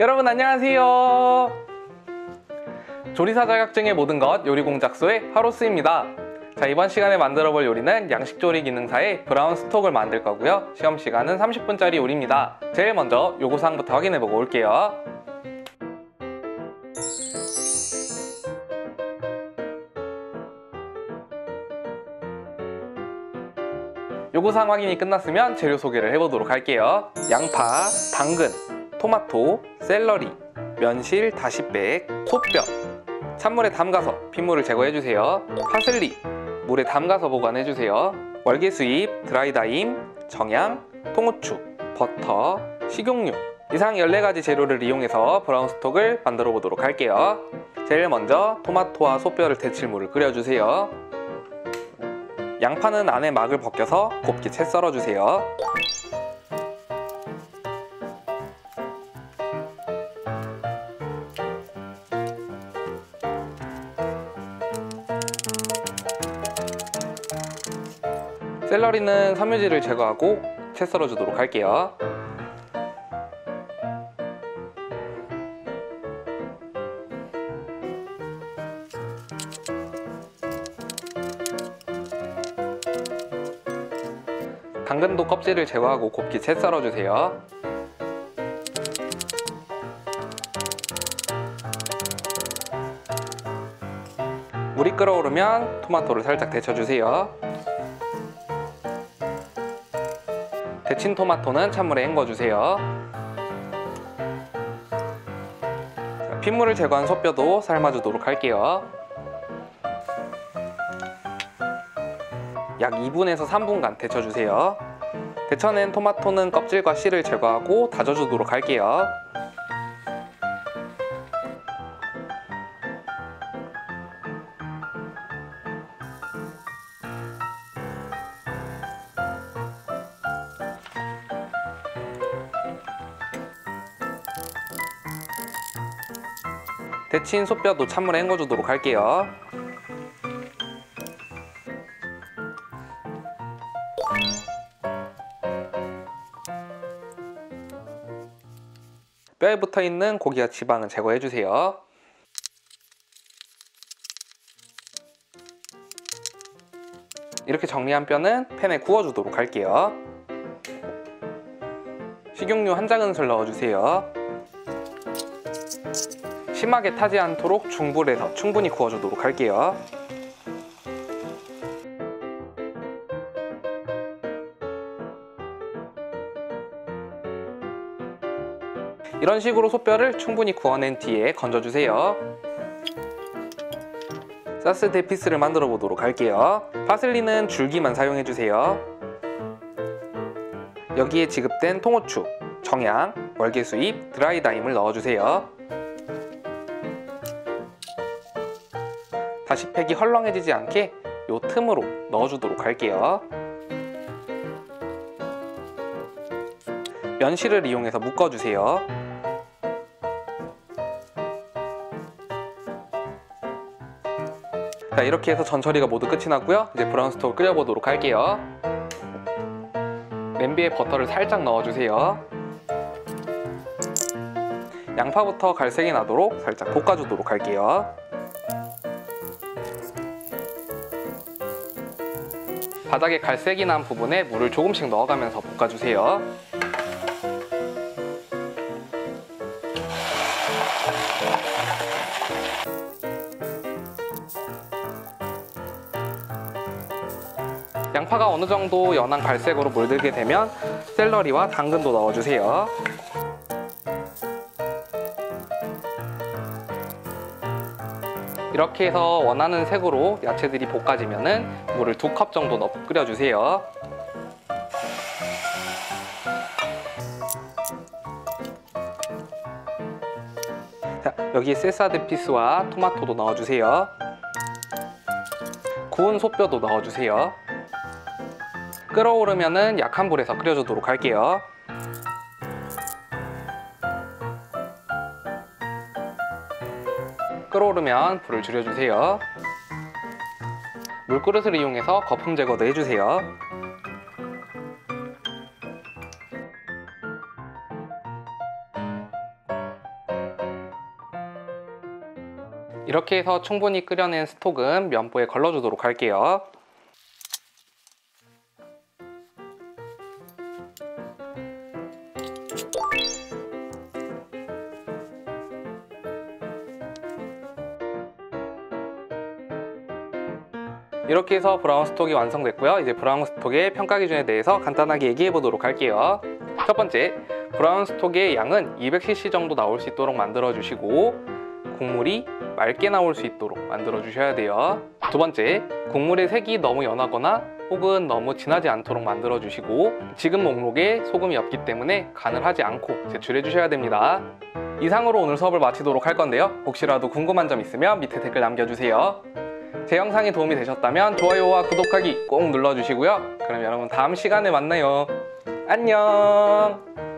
여러분 안녕하세요. 조리사 자격증의 모든 것 요리공작소의 하로스입니다. 자 이번 시간에 만들어 볼 요리는 양식조리 기능사의 브라운 스톡을 만들 거고요. 시험 시간은 30분짜리 요리입니다. 제일 먼저 요구사항부터 확인해 보고 올게요. 요구사항 확인이 끝났으면 재료 소개를 해보도록 할게요. 양파, 당근, 토마토, 샐러리, 면실, 다시백, 소뼈 찬물에 담가서 핏물을 제거해주세요. 파슬리, 물에 담가서 보관해주세요. 월계수잎, dry thyme, 정향, 통후추, 버터, 식용유 이상 14가지 재료를 이용해서 brown stock을 만들어 보도록 할게요. 제일 먼저 토마토와 소뼈를 데칠 물을 끓여주세요. 양파는 안에 막을 벗겨서 곱게 채 썰어주세요. 샐러리는 섬유질을 제거하고 채 썰어 주도록 할게요. 당근도 껍질을 제거하고 곱게 채 썰어주세요. 물이 끓어오르면 토마토를 살짝 데쳐주세요. 데친 토마토는 찬물에 헹궈주세요. 핏물을 제거한 소뼈도 삶아주도록 할게요. 약 2분에서 3분간 데쳐주세요. 데쳐낸 토마토는 껍질과 씨를 제거하고 다져주도록 할게요. 데친 소뼈도 찬물에 헹궈주도록 할게요. 뼈에 붙어 있는 고기와 지방은 제거해주세요. 이렇게 정리한 뼈는 팬에 구워주도록 할게요. 식용유 한 작은술 넣어주세요. 심하게 타지 않도록 중불에서 충분히 구워주도록 할게요. 이런 식으로 소뼈를 충분히 구워낸 뒤에 건져주세요. 사스 데피스를 만들어 보도록 할게요. 파슬리는 줄기만 사용해주세요. 여기에 지급된 통후추, 정향, 월계수잎, 드라이다임을 넣어주세요. 다시 팩이 헐렁해지지 않게 요 틈으로 넣어주도록 할게요. 면실을 이용해서 묶어주세요. 자 이렇게 해서 전 처리가 모두 끝이 났고요. 이제 브라운 스톡을 끓여보도록 할게요. 냄비에 버터를 살짝 넣어주세요. 양파부터 갈색이 나도록 살짝 볶아주도록 할게요. 바닥에 갈색이 난 부분에 물을 조금씩 넣어가면서 볶아주세요. 양파가 어느 정도 연한 갈색으로 물들게 되면 샐러리와 당근도 넣어주세요. 이렇게 해서 원하는 색으로 야채들이 볶아지면 물을 두 컵 정도 넣어 끓여주세요. 자, 여기에 세사드 피스와 토마토도 넣어주세요. 구운 소뼈도 넣어주세요. 끓어오르면 약한 불에서 끓여주도록 할게요. 끓어오르면 불을 줄여주세요. 물그릇을 이용해서 거품 제거도 해주세요. 이렇게 해서 충분히 끓여낸 스톡은 면보에 걸러주도록 할게요. 이렇게 해서 브라운 스톡이 완성됐고요. 이제 브라운 스톡의 평가 기준에 대해서 간단하게 얘기해 보도록 할게요. 첫 번째, 브라운 스톡의 양은 200cc 정도 나올 수 있도록 만들어 주시고 국물이 맑게 나올 수 있도록 만들어 주셔야 돼요. 두 번째, 국물의 색이 너무 연하거나 혹은 너무 진하지 않도록 만들어 주시고 지금 목록에 소금이 없기 때문에 간을 하지 않고 제출해 주셔야 됩니다. 이상으로 오늘 수업을 마치도록 할 건데요. 혹시라도 궁금한 점 있으면 밑에 댓글 남겨주세요. 제 영상이 도움이 되셨다면 좋아요와 구독하기 꼭 눌러주시고요. 그럼 여러분 다음 시간에 만나요. 안녕!